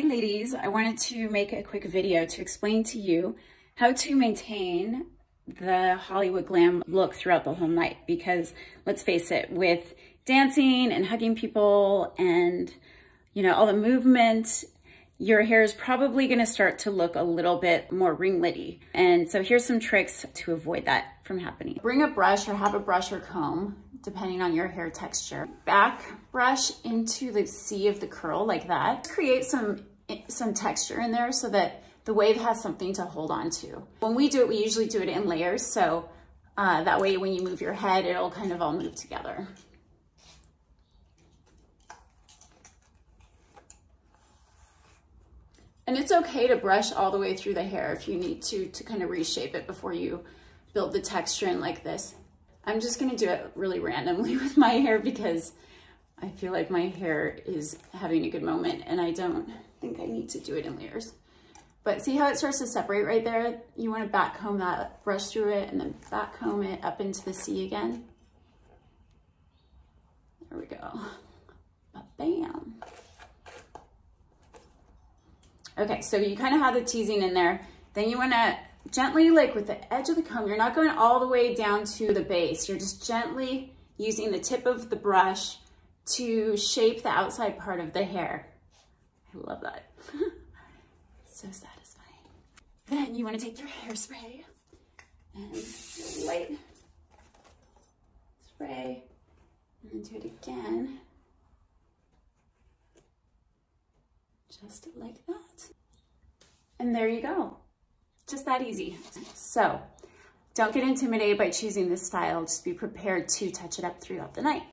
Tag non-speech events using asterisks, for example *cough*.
I wanted to make a quick video to explain to you how to maintain the Hollywood glam look throughout the whole night because let's face it, with dancing and hugging people and you know all the movement, your hair is probably gonna start to look a little bit more ringlety. And so here's some tricks to avoid that from happening. Bring a brush or have a brush or comb, depending on your hair texture. Back brush into the C of the curl like that. Create some, some texture in there so that the wave has something to hold on to. When we do it, we usually do it in layers. So uh, that way when you move your head, it'll kind of all move together. And it's okay to brush all the way through the hair if you need to, to kind of reshape it before you build the texture in like this. I'm just gonna do it really randomly *laughs* with my hair because I feel like my hair is having a good moment and I don't think I need to do it in layers. But see how it starts to separate right there? You wanna back comb that, brush through it and then back comb it up into the C again. There we go. Bam. Okay, so you kind of have the teasing in there. Then you wanna gently, like with the edge of the comb, you're not going all the way down to the base. You're just gently using the tip of the brush to shape the outside part of the hair. I love that. *laughs* so satisfying. Then you wanna take your hairspray and light spray, and do it again. just like that. And there you go. Just that easy. So don't get intimidated by choosing this style. Just be prepared to touch it up throughout the night.